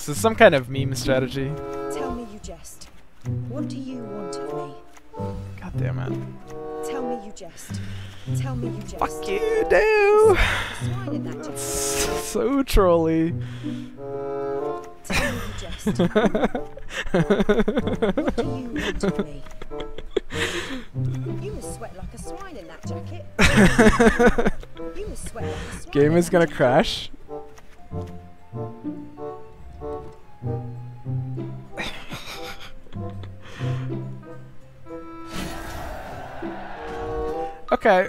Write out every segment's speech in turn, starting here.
This is some kind of meme strategy. Tell me you jest. What do you want of me? God damn it. Tell me you jest. Tell me you jest. Fuck you, do. A swine in that jacket. So trolly. Tell me you jest. What do you want of me? You must sweat like a swine in that jacket. You must sweat like a swine. Game is gonna crash. Okay.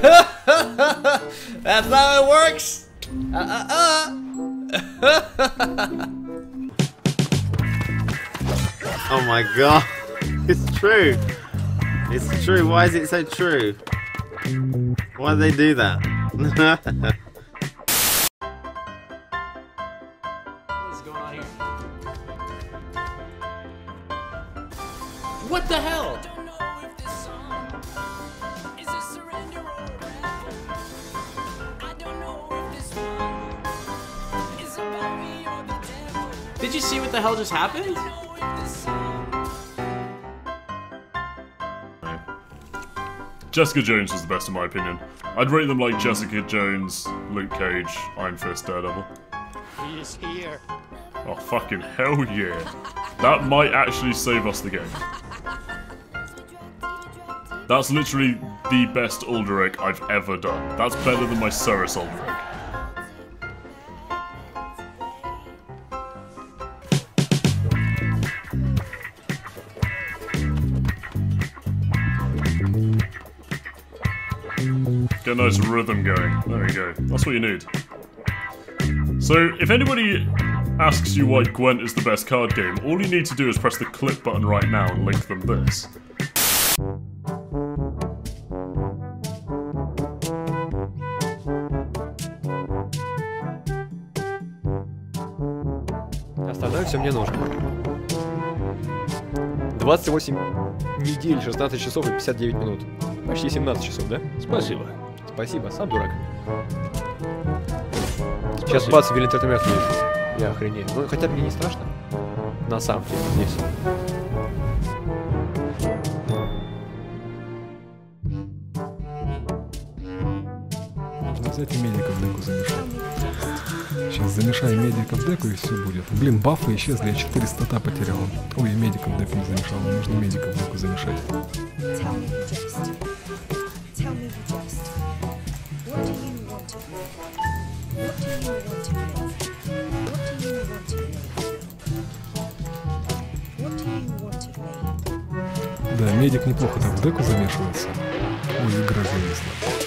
That's how it works. Uh, uh, uh. oh my god. It's true. It's true. Why is it so true? Why do they do that? What's going on here? What the hell? Did you see what the hell just happened? Jessica Jones is the best in my opinion. I'd rate them like Jessica Jones, Luke Cage, Iron Fist, Daredevil. He is here. Oh fucking hell yeah. That might actually save us the game. That's literally the best Alderac I've ever done. That's better than my Cerus Alderac. Get a nice rhythm going. There you go. That's what you need. So, if anybody asks you why Gwent is the best card game, all you need to do is press the click button right now and link them this. Остальное все мне нужно. 28 недель, 16 часов и 59 минут. Почти 17 часов, да? Спасибо. Спасибо, сам дурак. Сейчас бац, Вилентертомер видишь. Я охренею. Ну, хотя мне не страшно. На самом деле, здесь. И медика в деку замешать. Сейчас замешаем медика в деку и все будет. Блин, бафы исчезли, я 4 стата потерял. Ой, я медика в деку не замешал, нужно медика в деку замешать. Tell me you Да, медик неплохо так в деку замешивается. Ой, игра зависла.